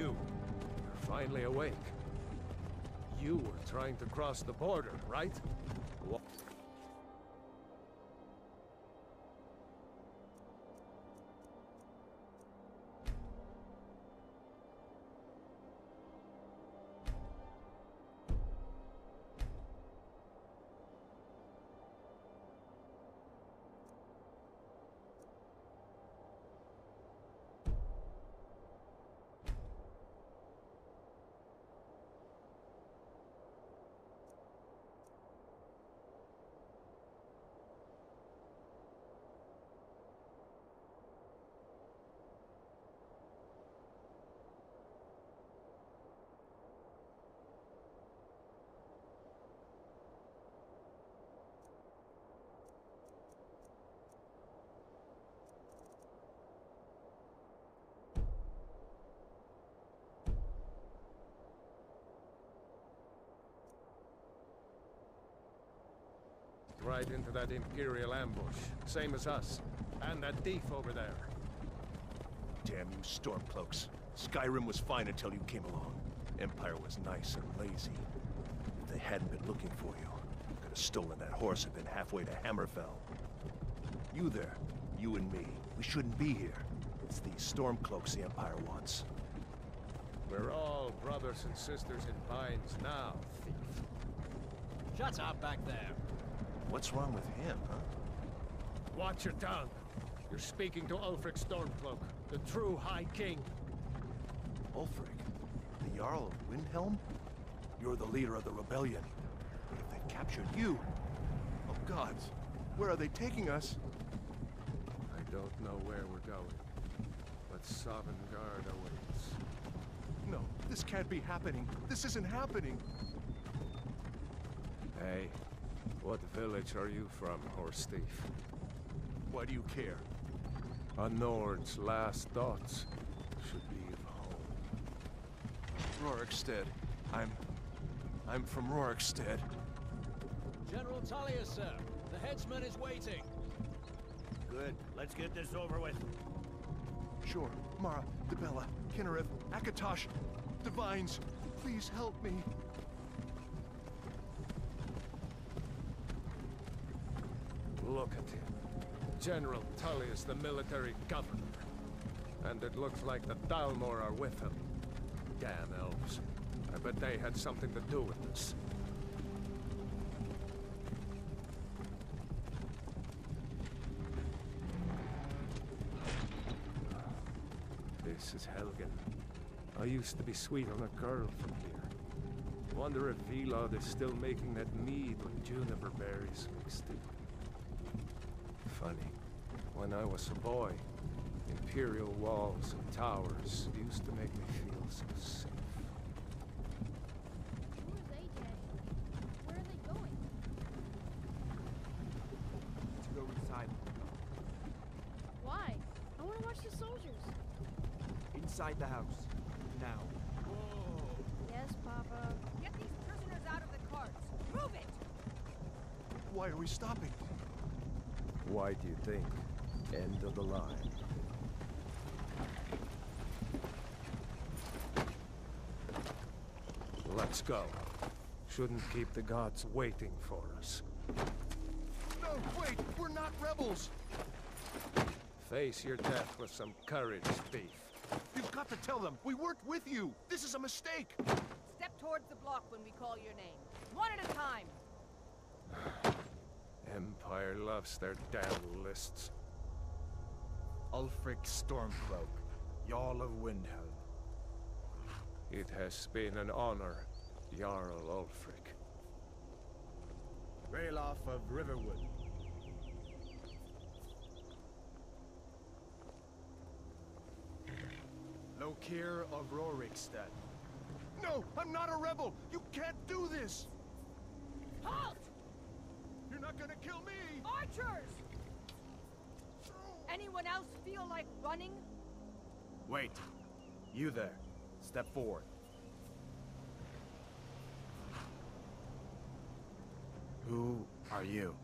you. You're finally awake. You were trying to cross the border, right? Right into that Imperial ambush. Same as us. And that thief over there. Damn you Stormcloaks. Skyrim was fine until you came along. Empire was nice and lazy. If they hadn't been looking for you, could have stolen that horse and been halfway to Hammerfell. You there, you and me, we shouldn't be here. It's these Stormcloaks the Empire wants. We're all brothers and sisters in binds now, thief. Shut up back there. What's wrong with him, huh? Watch your tongue. You're speaking to Ulfric Stormcloak, the true High King. Ulfric, the Jarl of Windhelm? You're the leader of the rebellion. But if they've captured you... Oh gods, where are they taking us? I don't know where we're going, but Sovngarde awaits. No, this can't be happening. This isn't happening. Hey, what village are you from, horse thief? Why do you care? A Nord's last thoughts should be of home. Rorikstead. I'm... I'm from Rorikstead. General Tullius, sir. The headsman is waiting. Good. Let's get this over with. Sure. Mara, Dibella, Kynareth, Akatosh, Divines, please help me. Look Tullius the military governor. And it looks like the Thalmor are with him. Damn elves. I bet they had something to do with this. This is Helgen. I used to be sweet on a girl from here. Wonder if Vilod is still making that mead with juniper berries mixed in. Funny. When I was a boy, imperial walls and towers used to make me feel so safe. Who are they, Daddy? Where are they going? to go inside. Why? I want to watch the soldiers. Inside the house. Now. Yes, Papa. Get these prisoners out of the carts. Move it! Why are we stopping? Why do you think? End of the line. Let's go. Shouldn't keep the gods waiting for us. No, wait! We're not rebels! Face your death with some courage, thief. You've got to tell them we weren't with you! This is a mistake! Step towards the block when we call your name. One at a time. Empire loves their damn lists. Ulfric Stormcloak, Jarl of Windhelm. It has been an honor, Jarl Ulfric. Ralof of Riverwood. Lokir of Rorikstead. No! I'm not a rebel! You can't do this! Halt! You're not gonna kill me! Archers! Anyone else feel like running? Wait. You there. Step forward. Who are you?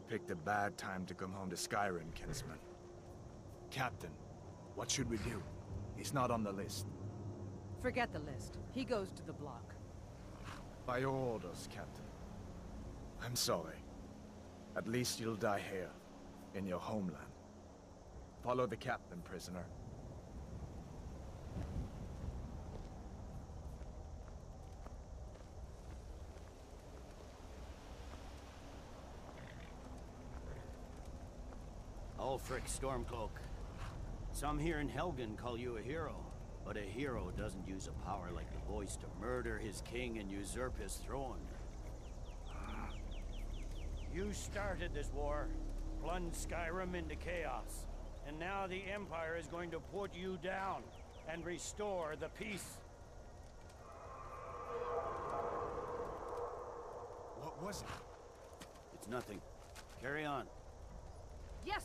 Picked a bad time to come home to Skyrim, kinsman. Captain, what should we do? He's not on the list. Forget the list. He goes to the block. By your orders, Captain. I'm sorry. At least you'll die here, in your homeland. Follow the captain, prisoner. Ulfric Stormcloak. Some here in Helgen call you a hero, but a hero doesn't use a power like the voice to murder his king and usurp his throne. You started this war, plunged Skyrim into chaos, and now the Empire is going to put you down and restore the peace. What was it? It's nothing. Carry on. Yes,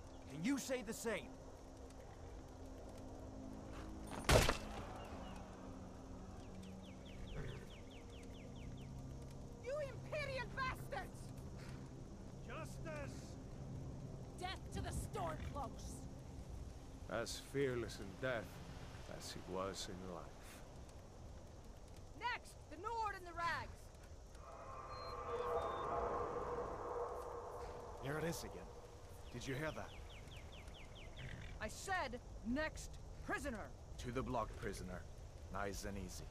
Can you say the same? You Imperial bastards! Justice! Death to the Stormcloaks! As fearless in death as he was in life. Next, the Nord and the Rags. Here it is again. Did you hear that? I said, next prisoner. To the block, prisoner. Nice and easy.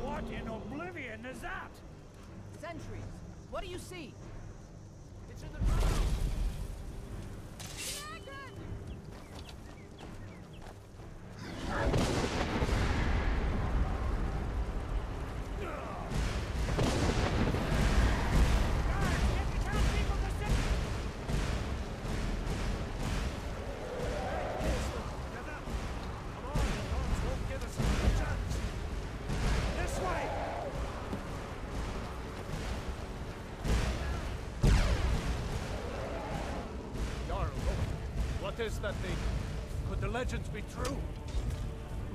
What in oblivion is that? Sentries. What do you see? It's in the ground! This way! Jarl, that thing? Could the legends be true?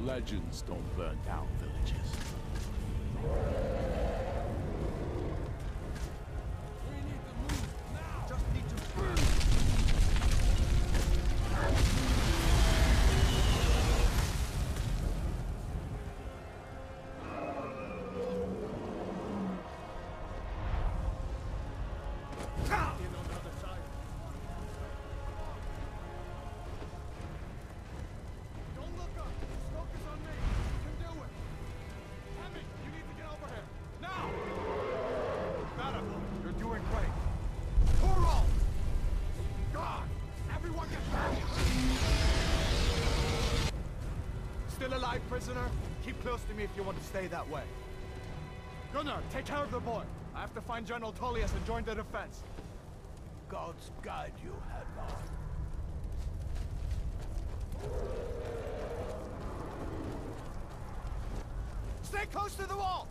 Legends don't burn down prisoner? Keep close to me if you want to stay that way. Gunnar, take care of the boy. I have to find General Tullius and join the defense. Gods guide you, Hadvar. Stay close to the wall!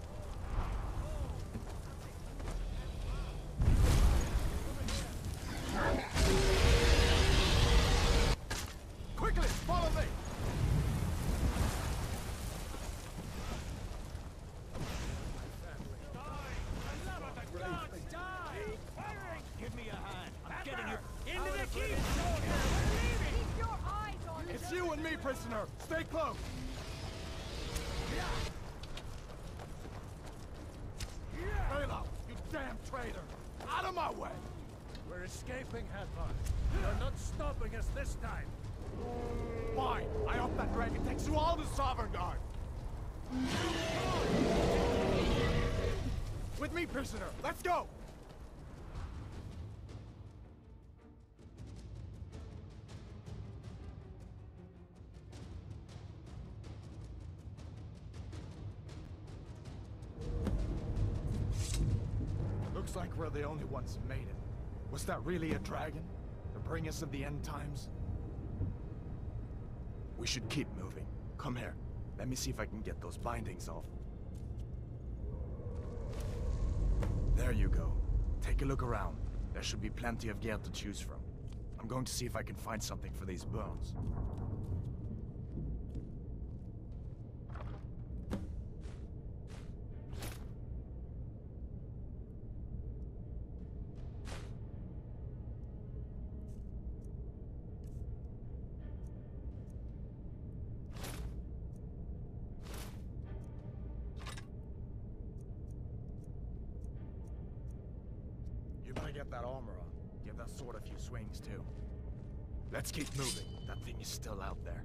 Quickly, follow me! Give me a hand. I'm getting you into the keep! Keep your eyes on him. It's you and me, prisoner! Stay close! Bela, you damn traitor! Out of my way! We're escaping, Hadvar. They're not stopping us this time. Fine, I hope that dragon takes you all to Sovngarde! With me, prisoner! Let's go! The who made it. Was that really a dragon? To bring us of the end times? We should keep moving. Come here. Let me see if I can get those bindings off. There you go. Take a look around. There should be plenty of gear to choose from. I'm going to see if I can find something for these burns. That armor on. Give that sword a few swings, too. Let's keep moving. That thing is still out there.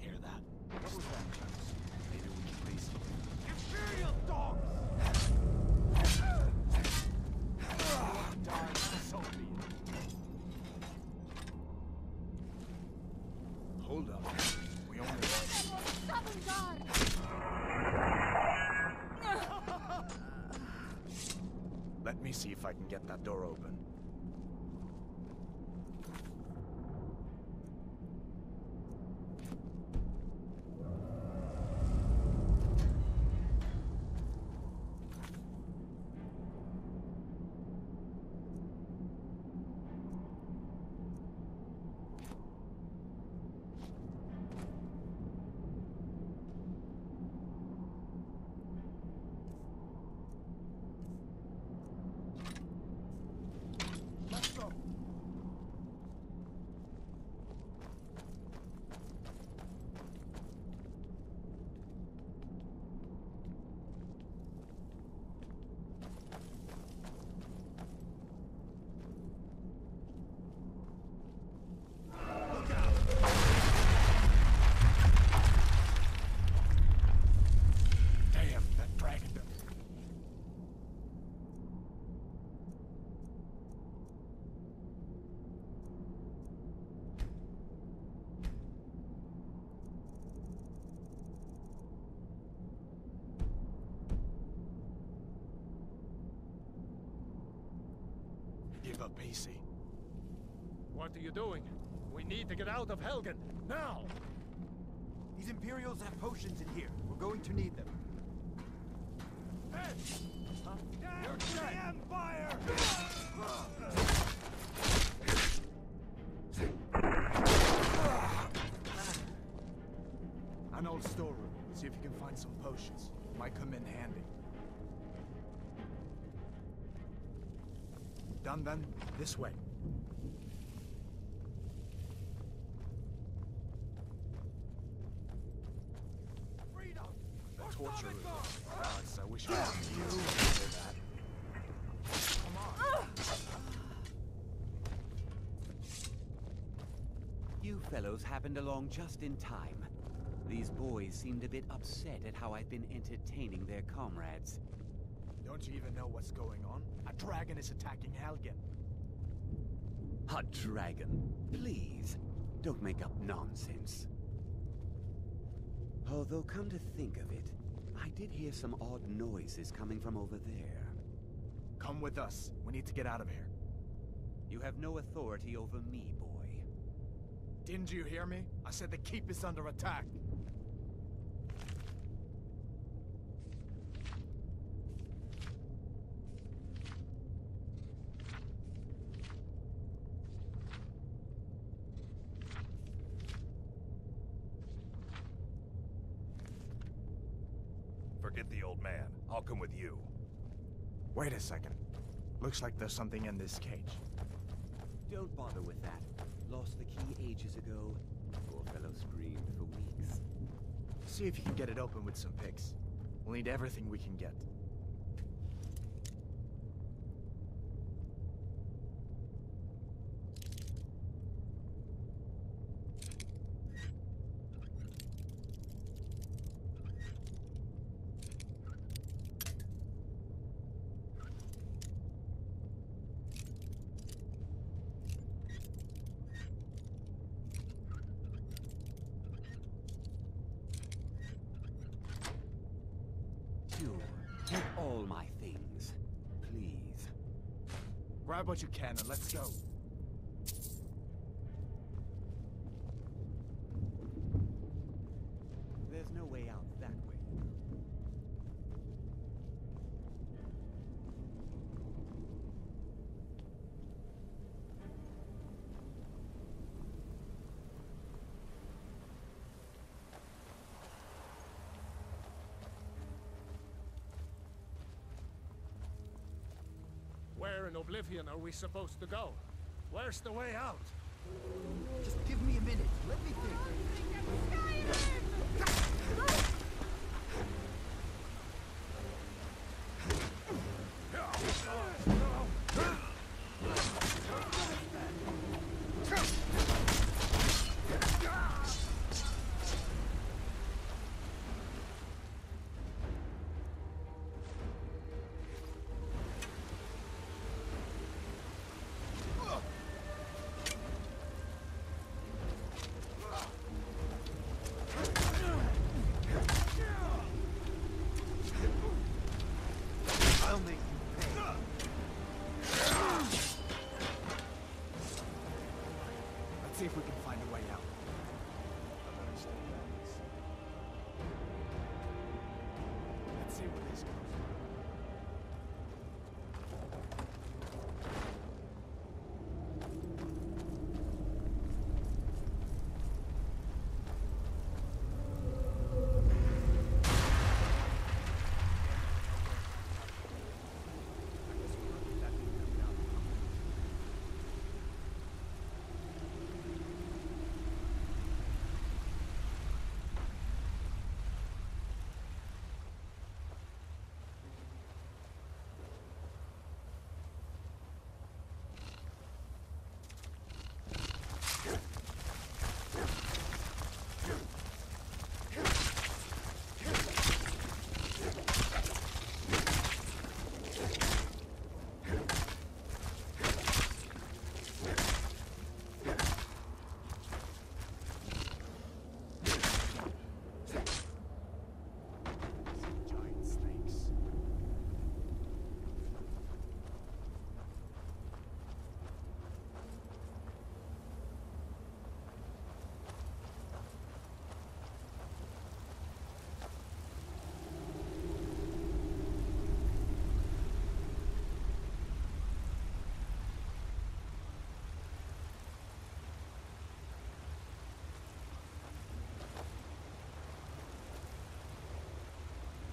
Hear that? What was that? Maybe we can reason. Imperial dogs! Darn, so be it. Hold up. We only want... Stubborn god! Let me see if I can get that door open. Let's go. Damn, that dragon... Give up easy. What are you doing? We need to get out of Helgen, now! These Imperials have potions in here. We're going to need them. Done then? This way. Freedom! The Or torture room. Gods, I wish I had you that. Come on. You fellows happened along just in time. These boys seemed a bit upset at how I've been entertaining their comrades. Don't you even know what's going on? A dragon is attacking Helgen. A dragon? Please, don't make up nonsense. Although, come to think of it, I did hear some odd noises coming from over there. Come with us. We need to get out of here. You have no authority over me, boy. Didn't you hear me? I said the keep is under attack. Forget the old man. I'll come with you. Wait a second. Looks like there's something in this cage. Don't bother with that. Lost the key ages ago. Poor fellow screamed for weeks. See if you can get it open with some picks. We'll need everything we can get. Take all my things, please. What you can and let's go. In Oblivion are we supposed to go? Where's the way out? Just give me a minute. Let me think.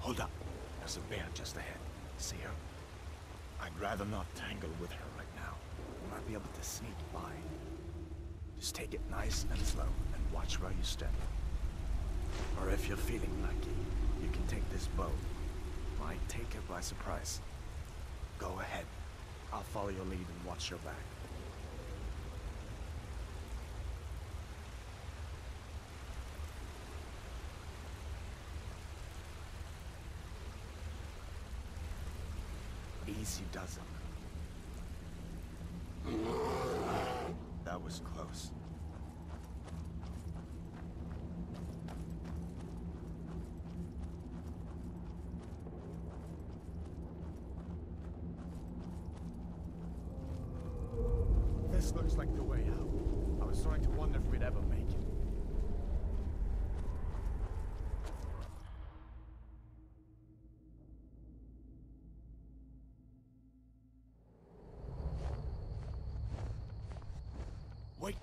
Hold up. There's a bear just ahead. See her? I'd rather not tangle with her right now. We might be able to sneak by. Just take it nice and slow and watch where you step. Or if you're feeling lucky, you can take this bow. Might take her by surprise. Go ahead. I'll follow your lead and watch your back. Easy does it. That was close. This looks like the way out. I was starting to wonder if we'd ever make it. Wait!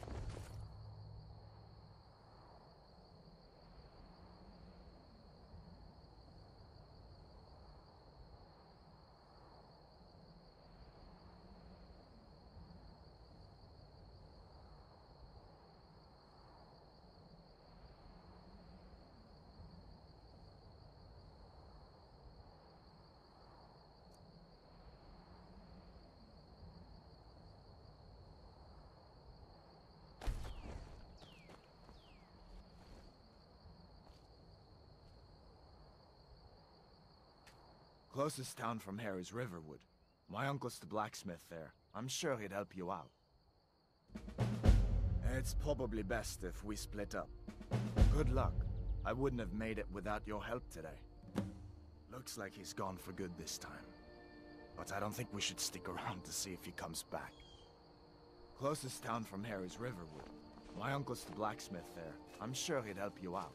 Closest town from here is Riverwood. My uncle's the blacksmith there. I'm sure he'd help you out. It's probably best if we split up. Good luck. I wouldn't have made it without your help today. Looks like he's gone for good this time. But I don't think we should stick around to see if he comes back. Closest town from here is Riverwood. My uncle's the blacksmith there. I'm sure he'd help you out.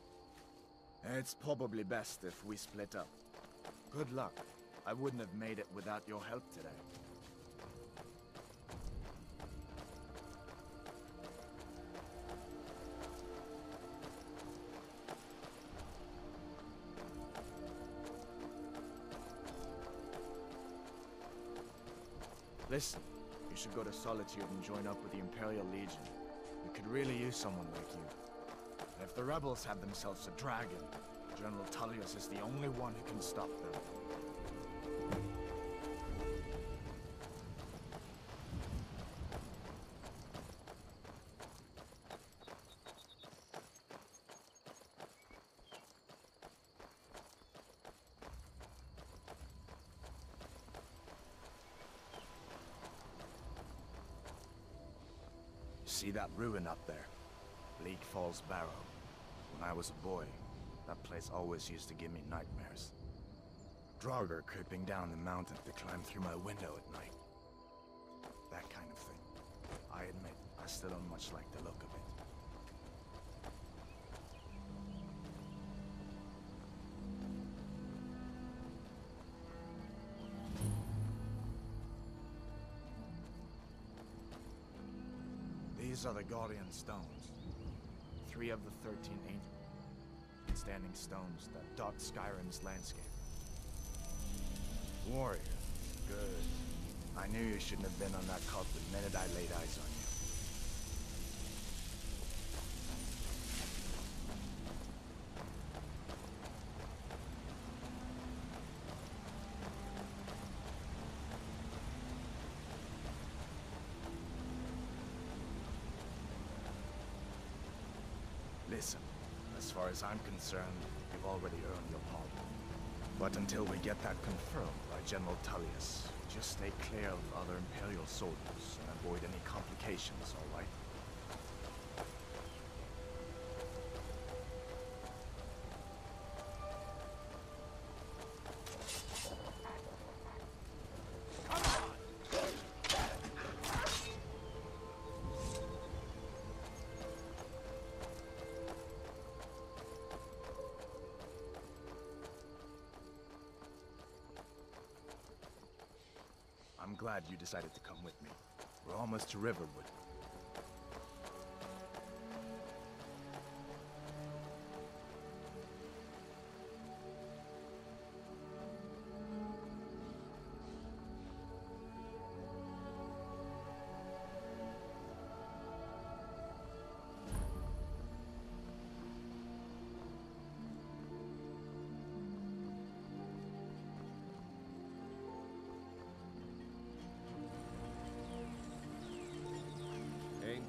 It's probably best if we split up. Good luck. I wouldn't have made it without your help today. Listen, you should go to Solitude and join up with the Imperial Legion. We could really use someone like you. And if the rebels have themselves a dragon, General Tullius is the only one who can stop them. See that ruin up there? Bleak Falls Barrow. When I was a boy, that place always used to give me nightmares. Draugr creeping down the mountain to climb through my window at night. That kind of thing. I admit, I still don't much like the look of it. These are the Guardian Stones. Three of the 13 ancient standing stones that dot Skyrim's landscape. Warrior. Good. I knew you shouldn't have been on that cult the minute I laid eyes on you. Listen, as far as I'm concerned, you've already earned your pardon. But until we get that confirmed by General Tullius, just stay clear of other Imperial soldiers and avoid any complications, all right? Glad you decided to come with me. We're almost to Riverwood.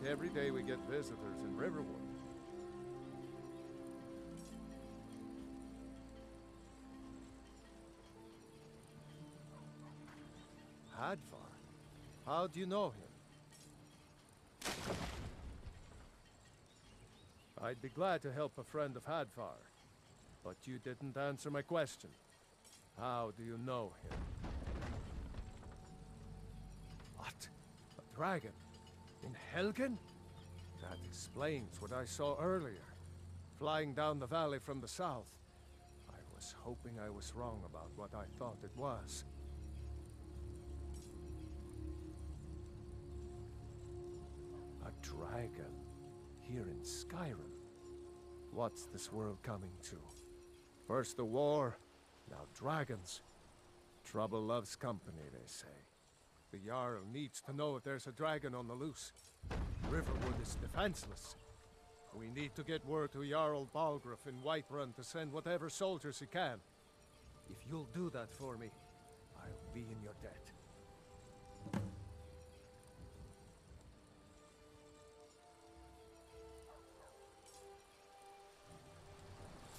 Every day we get visitors in Riverwood. Hadvar? How do you know him? I'd be glad to help a friend of Hadvar, but you didn't answer my question. How do you know him? What? A dragon? In Helgen? That explains what I saw earlier. Flying down the valley from the south. I was hoping I was wrong about what I thought it was. A dragon? Here in Skyrim? What's this world coming to? First the war, now dragons. Trouble loves company, they say. The Jarl needs to know if there's a dragon on the loose. Riverwood is defenseless. We need to get word to Jarl Balgruuf in Whiterun to send whatever soldiers he can. If you'll do that for me, I'll be in your debt.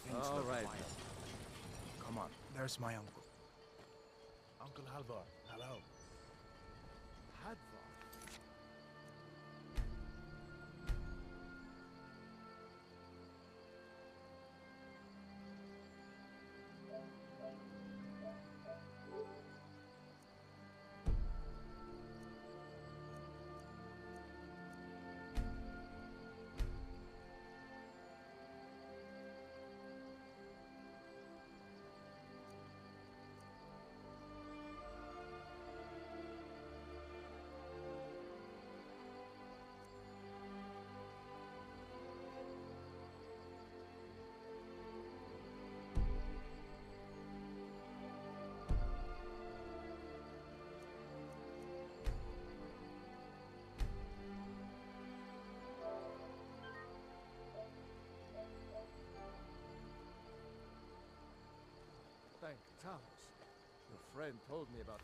Things All look right. quiet. Come on, there's my uncle. Uncle Alvor, hello. St. Thomas. Your friend told me about